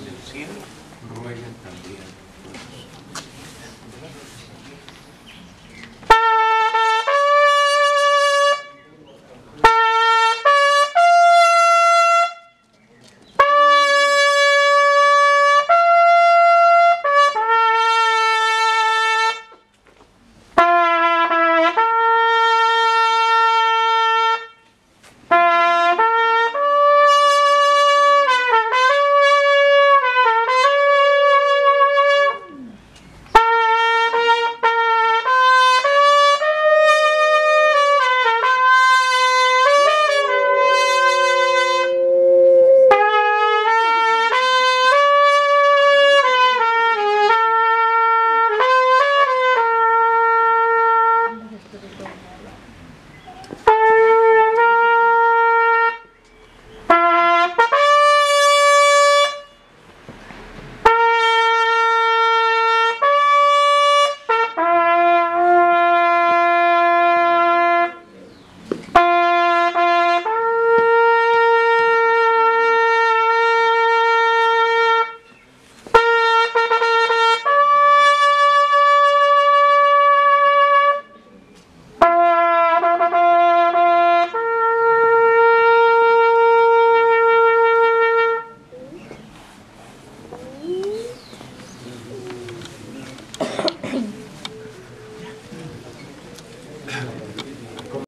del cielo, rueguen también por nosotros. Yeah.